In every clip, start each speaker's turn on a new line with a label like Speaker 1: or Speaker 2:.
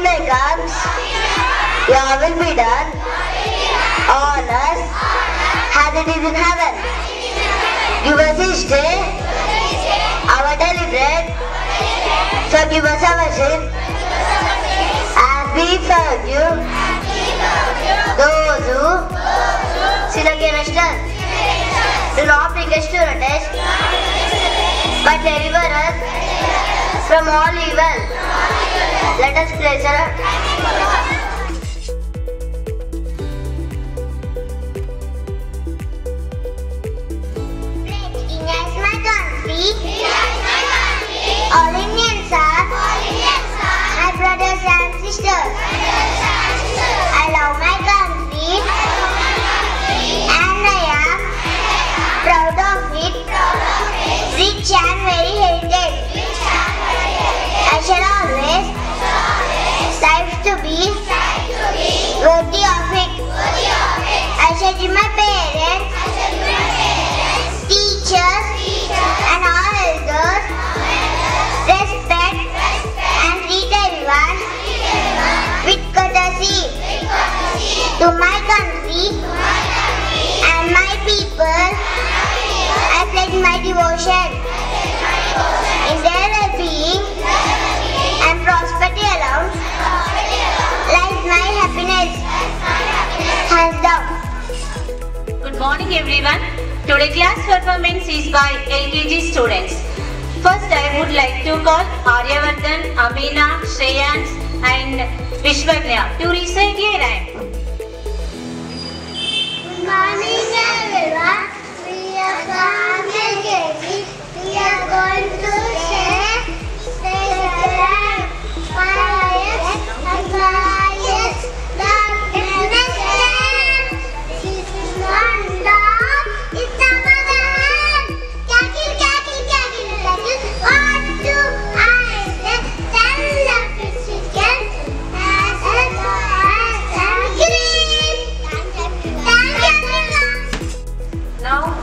Speaker 1: may comes, your will be done on us as it is in heaven. Give us this day our daily bread. Forgive us our sin as we forgive those who sin against us. Do not bring us to a test, but deliver us from all evil. Down.
Speaker 2: Good morning everyone. Today class performance is by LKG students. First I would like to call Aryavardhan, Amina, Shreyans and Vishwagnya to recite a rhyme.
Speaker 1: Good morning everyone. We are from. We are going to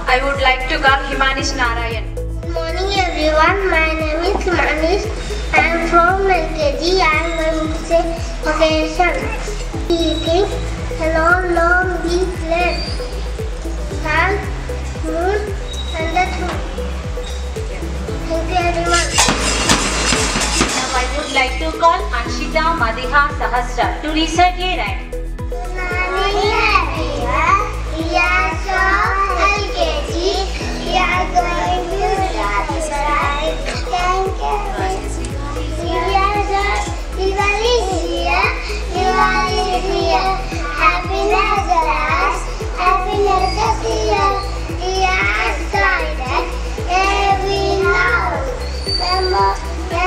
Speaker 1: I
Speaker 2: would like to call Himanish Narayan.
Speaker 1: Good morning everyone, my name is Manish. I am from LKG. I am going to say occasion. Eating along long deep length. Sun, moon and the moon. Thank you everyone.
Speaker 2: Now I would like to call Anshita Madiha Sahasra to recite a rhyme.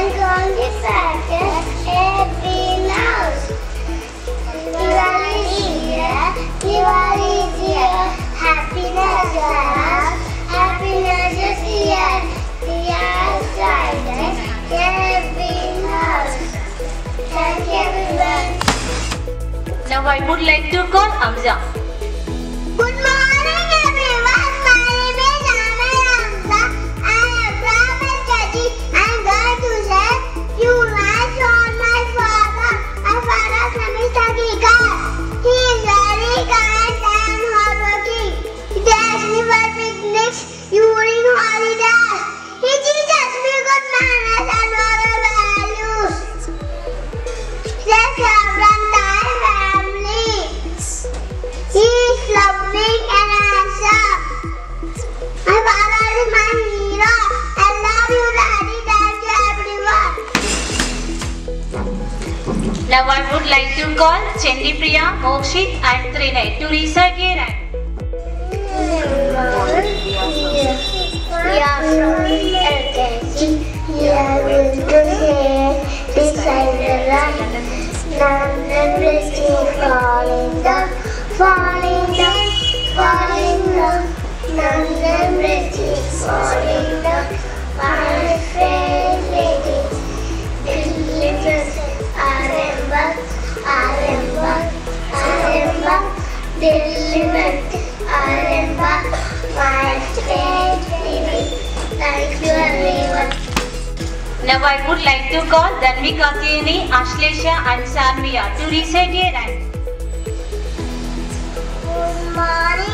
Speaker 1: When going to practice. Every now. Diwali is here, Diwali is here, happiness around, happiness is here, excited, every house. Thank you everyone.
Speaker 2: Now I would like to call Amza. Now I would like to call Chandipriya, Mokshit and Trinay to recite rhyme.
Speaker 1: We are from LKG. We are going to beside the blessing falling down, falling down, falling down. Blessing falling down. My friend delivered my. Thank you everyone.
Speaker 2: Now I would like to call Dhanvi Katyani, Ashlesha and Sanviya to recite a rhyme.
Speaker 1: Good morning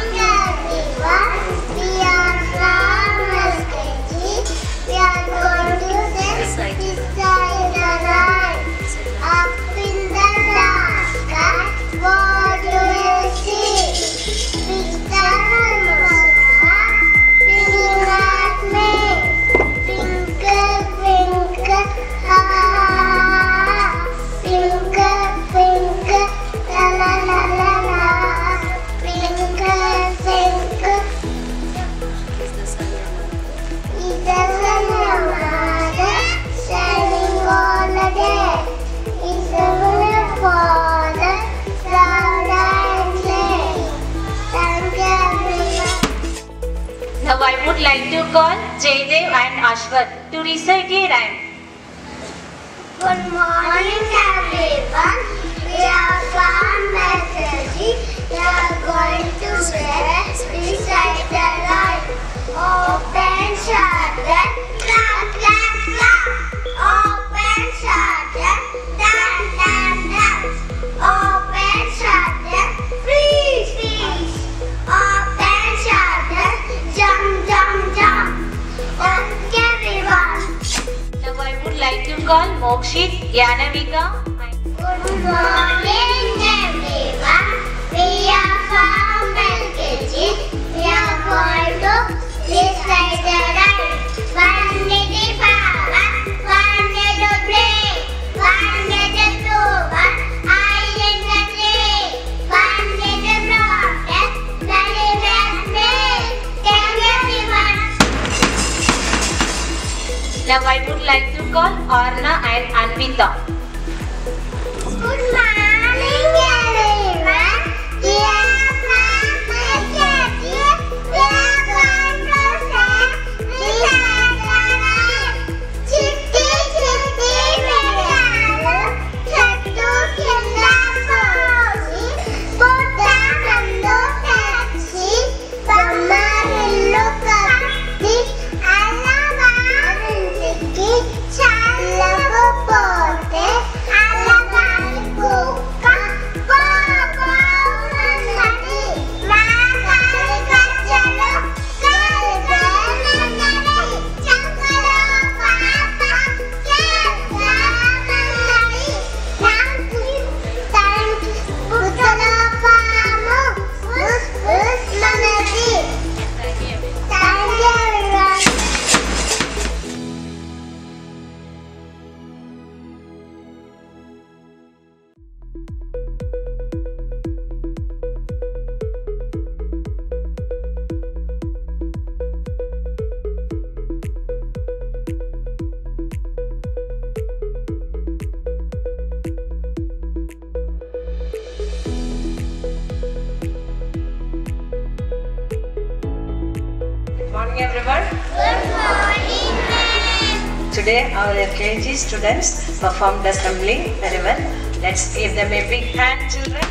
Speaker 2: like to call Jaydev and Ashwath to recite a rhyme.
Speaker 1: Good morning everyone. We are from Messages. We are going to say
Speaker 2: call Mokshit, Yanavika
Speaker 1: Good morning, everyone. We are from LKG. We are going to recite the rhyme. One little
Speaker 2: Anvita.
Speaker 1: Morning everyone.
Speaker 3: Good morning,
Speaker 1: ma'am.
Speaker 3: Today our LKG students performed the assembly very well. Let's give them a big hand children.